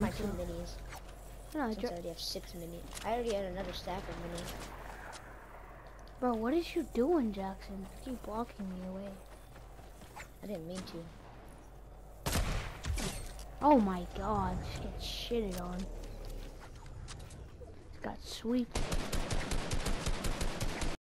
My two minis. No, Since I already have six minis. I already had another stack of minis. bro, what is you doing, Jackson? You keep blocking me away. I didn't mean to. Oh my god, just get shitted on. Got sweep.